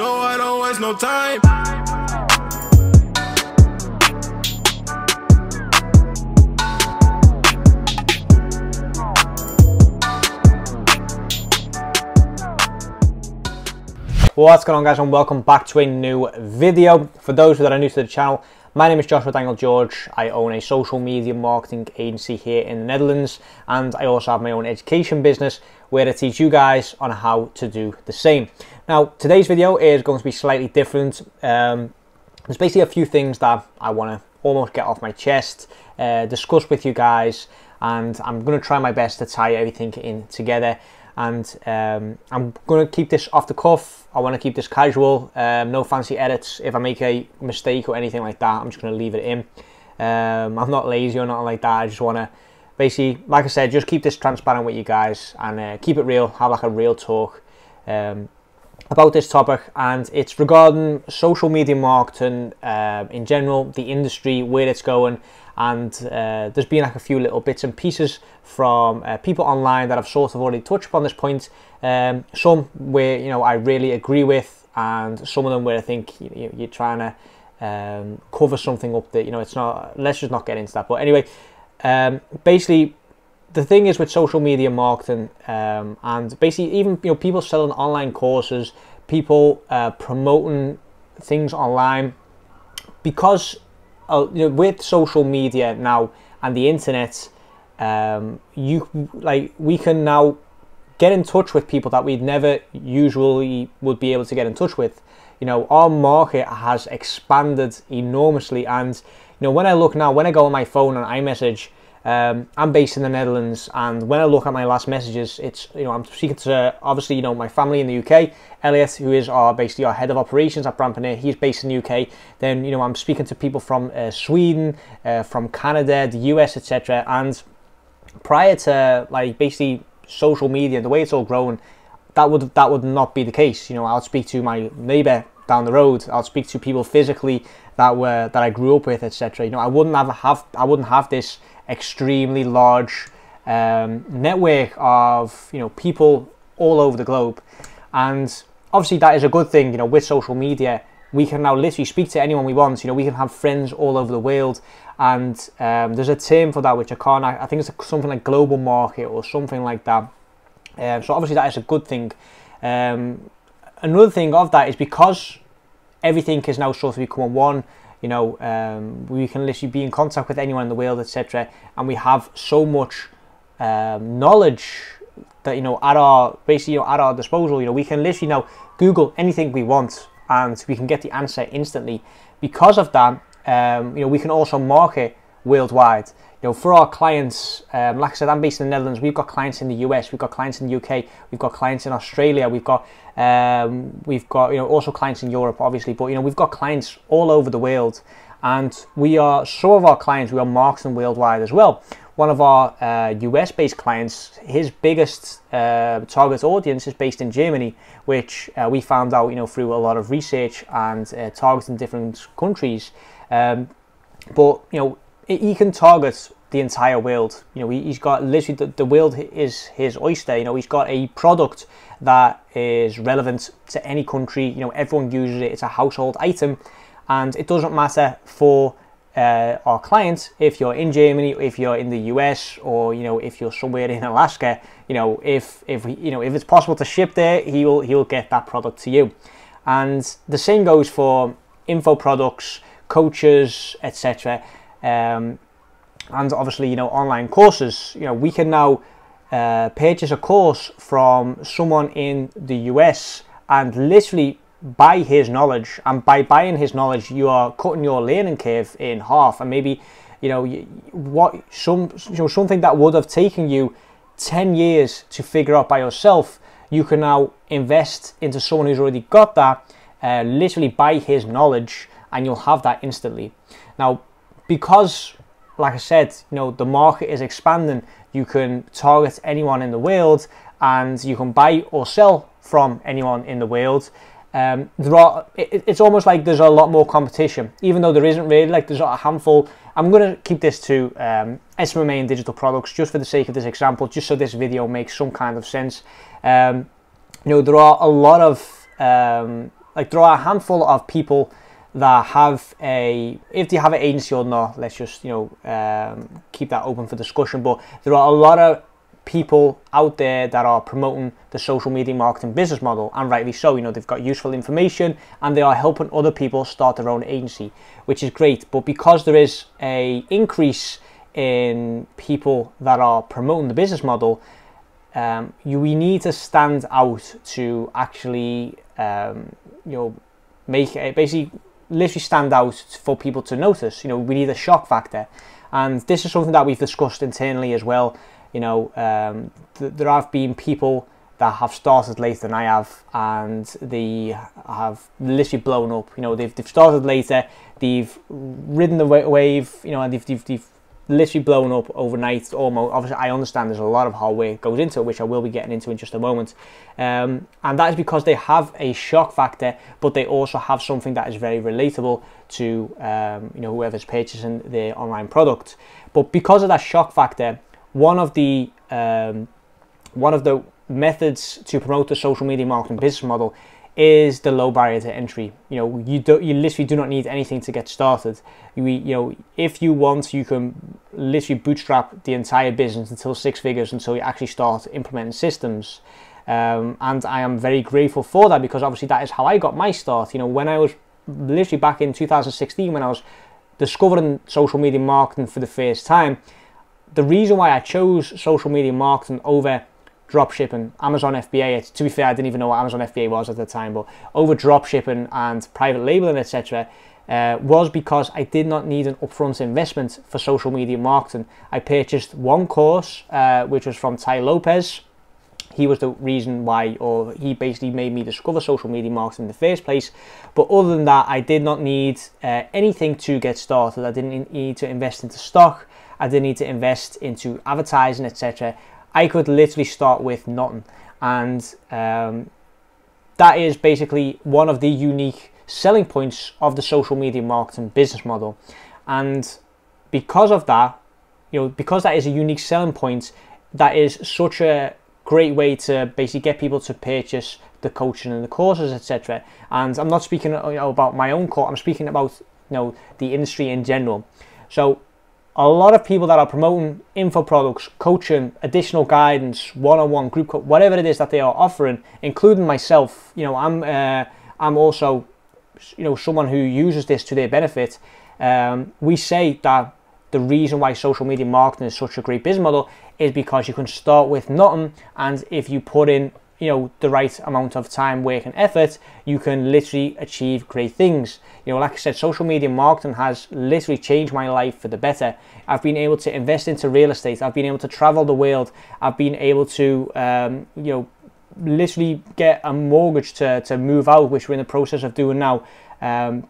No, I don't waste no time. What's going on guys and welcome back to a new video. For those that are new to the channel, my name is Joshua Daniel George. I own a social media marketing agency here in the Netherlands and I also have my own education business where I teach you guys on how to do the same. Now today's video is going to be slightly different. Um, there's basically a few things that I want to almost get off my chest, uh, discuss with you guys and I'm going to try my best to tie everything in together and um, I'm going to keep this off the cuff. I want to keep this casual, um, no fancy edits. If I make a mistake or anything like that, I'm just going to leave it in. Um, I'm not lazy or nothing like that. I just want to basically, like I said, just keep this transparent with you guys and uh, keep it real, have like a real talk um, about this topic. And it's regarding social media marketing uh, in general, the industry, where it's going, and uh, there's been like a few little bits and pieces from uh, people online that I've sort of already touched upon this point. Um, some where you know I really agree with, and some of them where I think you, you're trying to um, cover something up that you know it's not. Let's just not get into that. But anyway, um, basically. The thing is with social media marketing, um, and basically even you know people selling online courses, people uh, promoting things online, because you know, with social media now and the internet, um, you like we can now get in touch with people that we'd never usually would be able to get in touch with. You know, our market has expanded enormously, and you know when I look now, when I go on my phone and iMessage, um, I'm based in the Netherlands, and when I look at my last messages, it's you know I'm speaking to obviously you know my family in the UK. Elliot, who is our basically our head of operations at Brandpreneur, he's based in the UK. Then you know I'm speaking to people from uh, Sweden, uh, from Canada, the US, etc. And prior to like basically social media, the way it's all grown, that would that would not be the case. You know, I'll speak to my neighbor down the road. I'll speak to people physically that were that I grew up with, etc. You know, I wouldn't have have I wouldn't have this extremely large um, network of you know people all over the globe, and obviously that is a good thing. You know, with social media, we can now literally speak to anyone we want. You know, we can have friends all over the world, and um, there's a term for that which I can't. I think it's something like global market or something like that. Um, so obviously that is a good thing. Um, another thing of that is because everything is now sort of become one you know, um, we can literally be in contact with anyone in the world, etc. And we have so much um, knowledge that you know at our basically you know, at our disposal. You know, we can literally now Google anything we want, and we can get the answer instantly. Because of that, um, you know, we can also market worldwide. You know, for our clients, um, like I said, I'm based in the Netherlands. We've got clients in the US, we've got clients in the UK, we've got clients in Australia, we've got um, we've got you know also clients in Europe, obviously, but you know we've got clients all over the world, and we are some of our clients we are marketing worldwide as well. One of our uh, US-based clients, his biggest uh, target audience is based in Germany, which uh, we found out you know through a lot of research and uh, targeting different countries. Um, but you know he can target the entire world. You know, he, has got literally the, the world is his oyster. You know, he's got a product that is relevant to any country. You know, everyone uses it. It's a household item, and it doesn't matter for uh, our clients if you're in Germany, if you're in the US, or you know, if you're somewhere in Alaska. You know, if if you know if it's possible to ship there, he will he will get that product to you. And the same goes for info products, coaches, etc. Um, and obviously, you know, online courses. You know, we can now uh, purchase a course from someone in the US and literally buy his knowledge. And by buying his knowledge, you are cutting your learning curve in half. And maybe, you know, what some you know something that would have taken you ten years to figure out by yourself, you can now invest into someone who's already got that. Uh, literally buy his knowledge, and you'll have that instantly. Now, because like I said, you know, the market is expanding. You can target anyone in the world and you can buy or sell from anyone in the world. Um, there are, it, it's almost like there's a lot more competition, even though there isn't really. Like there's a handful. I'm going to keep this to um, SMA and digital products just for the sake of this example, just so this video makes some kind of sense. Um, you know, there are a lot of um, like there are a handful of people that have a if they have an agency or not let's just you know um, keep that open for discussion. But there are a lot of people out there that are promoting the social media marketing business model and rightly so. You know they've got useful information and they are helping other people start their own agency which is great. But because there is a increase in people that are promoting the business model um, you we need to stand out to actually um, you know make it basically literally stand out for people to notice. You know we need a shock factor. And this is something that we've discussed internally as well. You know, um, th- there have been people that have started later than I have, and they have literally blown up. You know, they've they've started later, they've ridden the wave, you know, and they've they've, they've literally blown up overnight. Almost, obviously, I understand there's a lot of hard work goes into it, which I will be getting into in just a moment. Um, and that is because they have a shock factor, but they also have something that is very relatable to um, you know whoever's purchasing their online product. But because of that shock factor, one of the um, one of the methods to promote the social media marketing business model is the low barrier to entry. You know, you don't. you literally do not need anything to get started. You, you know, if you want, you can literally bootstrap the entire business until six figures until you actually start implementing systems. Um, and I am very grateful for that because obviously that is how I got my start. You know, when I was literally back in 2016 when I was discovering social media marketing for the first time, the reason why I chose social media marketing over dropshipping, Amazon FBA, to be fair, I didn't even know what Amazon FBA was at the time, but over dropshipping and private labeling, etc., uh, was because I did not need an upfront investment for social media marketing. I purchased one course, uh, which was from Tai Lopez. He was the reason why, or he basically made me discover social media marketing in the first place. But other than that, I did not need uh, anything to get started. I didn't need to invest into stock. I didn't need to invest into advertising, etc. I could literally start with nothing, and um, that is basically one of the unique selling points of the social media marketing business model. And because of that, you know, because that is a unique selling point, that is such a great way to basically get people to purchase the coaching and the courses, etc. And I'm not speaking you know, about my own course. I'm speaking about you know the industry in general. So a lot of people that are promoting info products, coaching, additional guidance, one-on-one group, co- whatever it is that they are offering, including myself. You know, I'm uh, I'm also you know someone who uses this to their benefit. Um, we say that the reason why social media marketing is such a great business model is because you can start with nothing, and if you put in you know the right amount of time, work, and effort, you can literally achieve great things. You know, like I said, social media marketing has literally changed my life for the better. I've been able to invest into real estate. I've been able to travel the world. I've been able to, um, you know, literally get a mortgage to, to move out, which we're in the process of doing now. Um,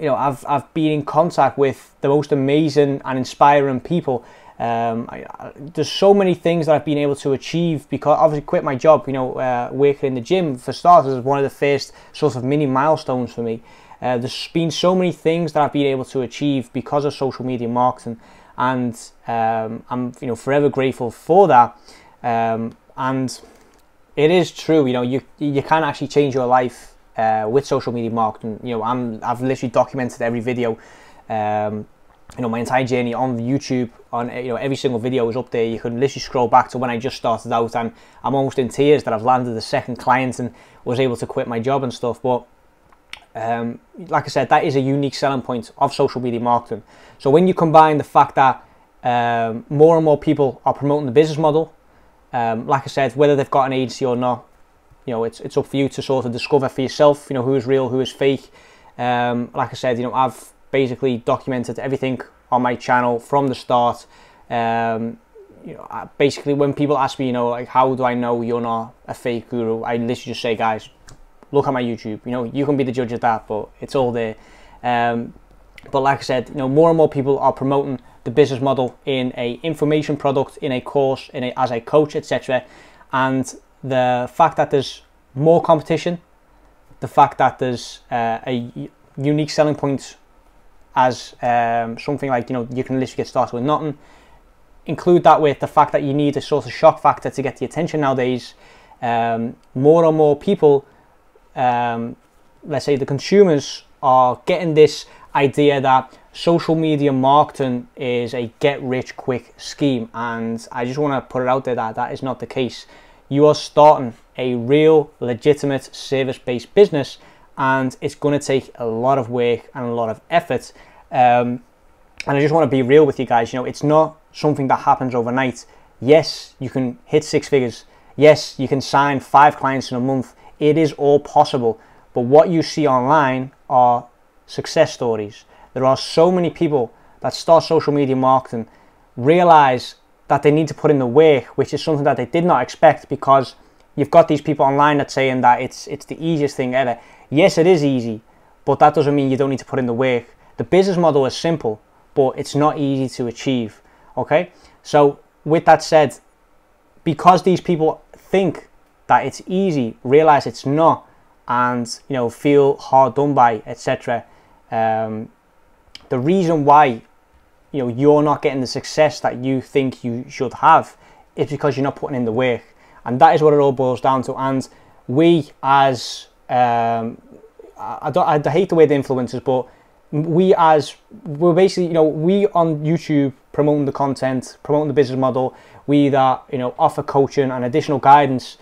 you know, I've I've been in contact with the most amazing and inspiring people um, I, I, there's so many things that I've been able to achieve because obviously quit my job, you know, uh, working in the gym for starters is one of the first sort of mini milestones for me. Uh, there's been so many things that I've been able to achieve because of social media marketing, and um, I'm you know forever grateful for that. Um, and it is true, you know, you you can actually change your life uh, with social media marketing. You know, I'm I've literally documented every video. Um, you know my entire journey on YouTube on you know every single video is up there you can literally scroll back to when I just started out and I'm almost in tears that I've landed the second client and was able to quit my job and stuff but um, like I said that is a unique selling point of social media marketing so when you combine the fact that um, more and more people are promoting the business model um, like I said whether they've got an agency or not you know it's, it's up for you to sort of discover for yourself you know who is real who is fake um, like I said you know I've basically documented everything on my channel from the start. Um, you know, basically, when people ask me, you know, like, how do I know you're not a fake guru? I literally just say, guys, look at my YouTube. You know, you can be the judge of that, but it's all there. Um, but like I said, you know, more and more people are promoting the business model in a information product, in a course, in a, as a coach, etc. And the fact that there's more competition, the fact that there's uh, a unique selling point as um, something like you know you can literally get started with nothing. Include that with the fact that you need a sort of shock factor to get the attention nowadays. Um, more and more people um, let's say the consumers are getting this idea that social media marketing is a get rich quick scheme and I just want to put it out there that that is not the case. You are starting a real legitimate service based business and it's going to take a lot of work and a lot of effort. Um, and I just want to be real with you guys. You know, it's not something that happens overnight. Yes, you can hit six figures. Yes, you can sign five clients in a month. It is all possible. But what you see online are success stories. There are so many people that start social media marketing, realize that they need to put in the work, which is something that they did not expect because you've got these people online that saying that it's it's the easiest thing ever. Yes, it is easy, but that doesn't mean you don't need to put in the work. The business model is simple, but it's not easy to achieve. Okay, so with that said, because these people think that it's easy, realize it's not, and you know feel hard done by, etc. Um, the reason why you know you're not getting the success that you think you should have is because you're not putting in the work, and that is what it all boils down to. And we as um, I, don't, I hate the way the influencers, but we as we're basically you know we on YouTube promoting the content, promoting the business model, we that you know offer coaching and additional guidance,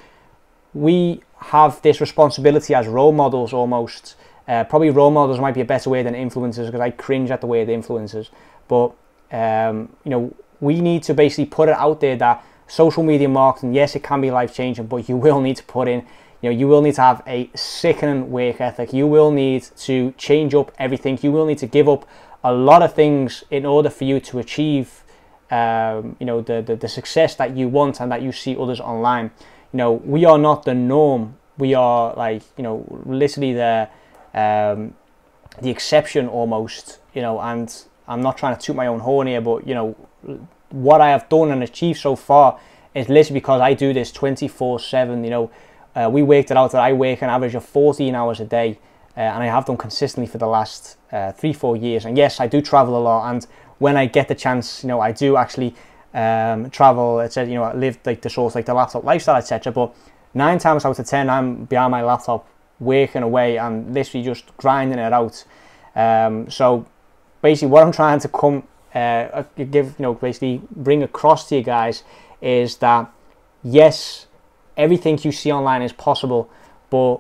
we have this responsibility as role models almost. Uh, probably role models might be a better way than influencers because I cringe at the way the influencers. But um, you know we need to basically put it out there that social media marketing, yes, it can be life changing, but you will need to put in you know, you will need to have a sickening work ethic. You will need to change up everything. You will need to give up a lot of things in order for you to achieve, um, you know, the, the, the success that you want and that you see others online. You know, we are not the norm. We are like, you know, literally the, um, the exception almost, you know, and I'm not trying to toot my own horn here, but, you know, what I have done and achieved so far is literally because I do this 24 7, you know, uh, we worked it out that I work an average of 14 hours a day, uh, and I have done consistently for the last uh, three, four years. And yes, I do travel a lot, and when I get the chance, you know, I do actually um, travel. Etc. You know, I live like the sort like the laptop lifestyle, etc. But nine times out of ten, I'm behind my laptop working away and literally just grinding it out. Um, so basically, what I'm trying to come uh, give, you know, basically bring across to you guys is that yes everything you see online is possible, but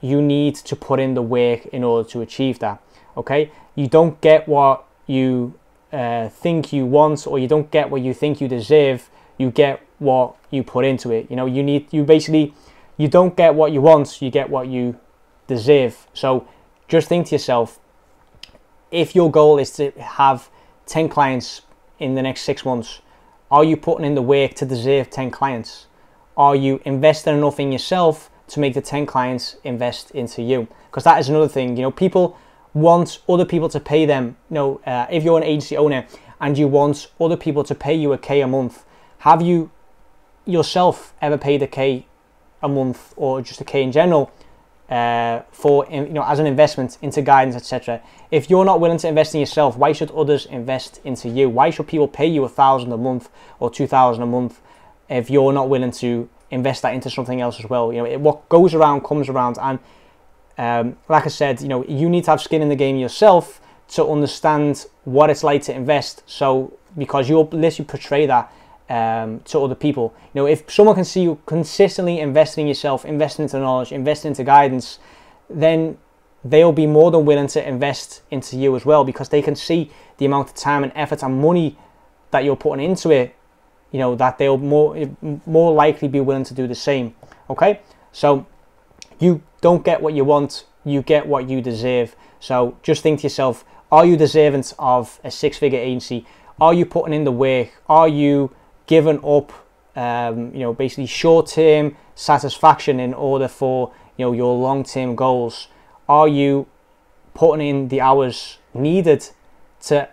you need to put in the work in order to achieve that. Okay, you don't get what you uh, think you want, or you don't get what you think you deserve. You get what you put into it. You know, you need you basically you don't get what you want, you get what you deserve. So just think to yourself, if your goal is to have 10 clients in the next six months, are you putting in the work to deserve 10 clients? Are you investing enough in yourself to make the 10 clients invest into you? Because that is another thing. You know, people want other people to pay them. You know, uh, if you're an agency owner and you want other people to pay you a K a month, have you yourself ever paid a K a month or just a K in general uh, for you know as an investment into guidance, etc. If you're not willing to invest in yourself, why should others invest into you? Why should people pay you a thousand a month or two thousand a month if you're not willing to invest that into something else as well. You know, it, what goes around comes around, and um, like I said, you know, you need to have skin in the game yourself to understand what it's like to invest. So because you'll literally portray that um, to other people. You know, if someone can see you consistently investing in yourself, investing into knowledge, investing into guidance, then they'll be more than willing to invest into you as well because they can see the amount of time and effort and money that you're putting into it you know that they'll more more likely be willing to do the same okay so you don't get what you want you get what you deserve. So just think to yourself are you deserving of a six figure agency? Are you putting in the work? Are you giving up um, you know basically short term satisfaction in order for you know your long term goals? Are you putting in the hours needed to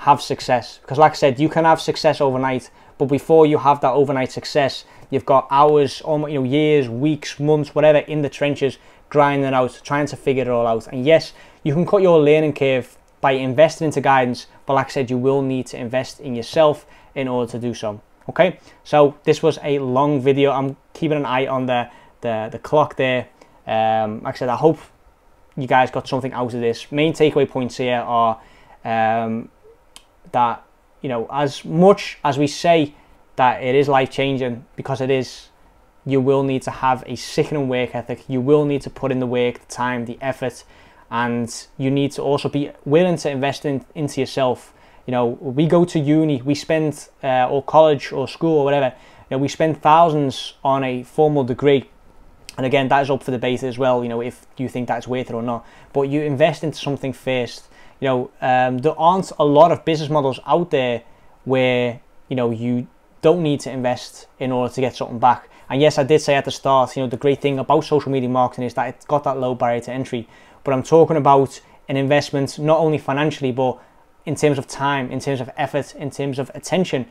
have success because like i said you can have success overnight but before you have that overnight success, you've got hours, almost, you know, years, weeks, months, whatever, in the trenches, grinding out, trying to figure it all out. And yes, you can cut your learning curve by investing into guidance, but like I said, you will need to invest in yourself in order to do so. Okay, so this was a long video. I'm keeping an eye on the the, the clock there. Um, like I said, I hope you guys got something out of this. Main takeaway points here are um, that you know as much as we say that it is life changing because it is you will need to have a sickening work ethic. You will need to put in the work the time the effort and you need to also be willing to invest in, into yourself. You know we go to uni we spend uh, or college or school or whatever you know we spend thousands on a formal degree. And again that is up for debate as well you know if you think that's worth it or not. But you invest into something first you know um, there aren't a lot of business models out there where you know you don't need to invest in order to get something back. And yes i did say at the start you know the great thing about social media marketing is that it's got that low barrier to entry. But i'm talking about an investment not only financially but in terms of time in terms of effort in terms of attention.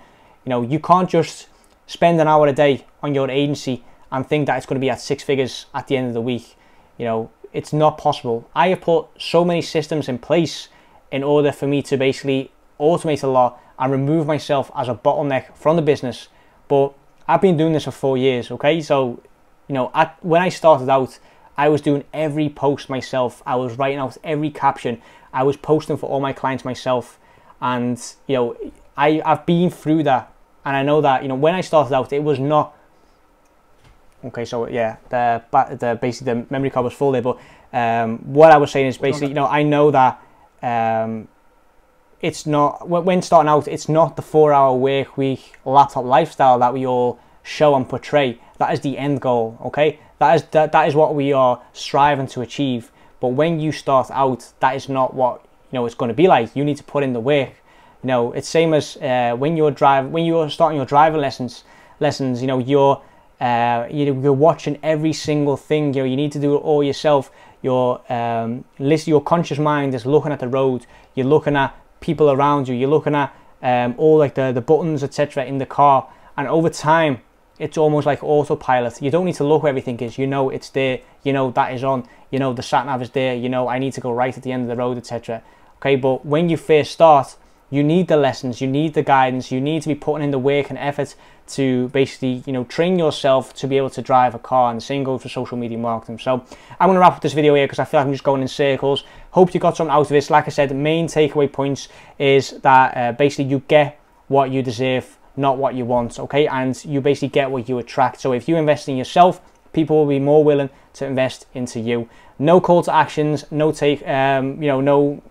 You know you can't just spend an hour a day on your agency and think that it's going to be at six figures at the end of the week. You know it's not possible. I have put so many systems in place in order for me to basically automate a lot and remove myself as a bottleneck from the business. But I've been doing this for four years, okay? So, you know, at, when I started out, I was doing every post myself. I was writing out every caption. I was posting for all my clients myself. And, you know, I, I've been through that. And I know that, you know, when I started out, it was not. Okay, so yeah, the, the basically the memory card was full there. But um, what I was saying is basically, you know, I know that um, it's not when starting out. It's not the four-hour work week laptop lifestyle that we all show and portray. That is the end goal. Okay, that is that, that is what we are striving to achieve. But when you start out, that is not what you know it's going to be like. You need to put in the work. You know, it's same as uh, when you're drive when you're starting your driving lessons. Lessons, you know, you're uh, you're watching every single thing. You know, you need to do it all yourself. Your um, list, your conscious mind is looking at the road. You're looking at people around you. You're looking at um, all like the, the buttons, etc. in the car. And over time, it's almost like autopilot. You don't need to look where everything is. You know it's there. You know that is on. You know the sat nav is there. You know I need to go right at the end of the road, etc. Okay, but when you first start, you need the lessons, you need the guidance, you need to be putting in the work and effort to basically, you know, train yourself to be able to drive a car. And the same goes for social media marketing. So I'm going to wrap up this video here because I feel like I'm just going in circles. Hope you got something out of this. Like I said, the main takeaway points is that uh, basically you get what you deserve, not what you want. Okay, and you basically get what you attract. So if you invest in yourself, people will be more willing to invest into you. No call to actions, no take, um, you know, no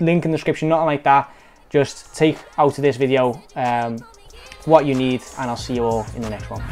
link in the description, nothing like that just take out of this video um, what you need and I'll see you all in the next one.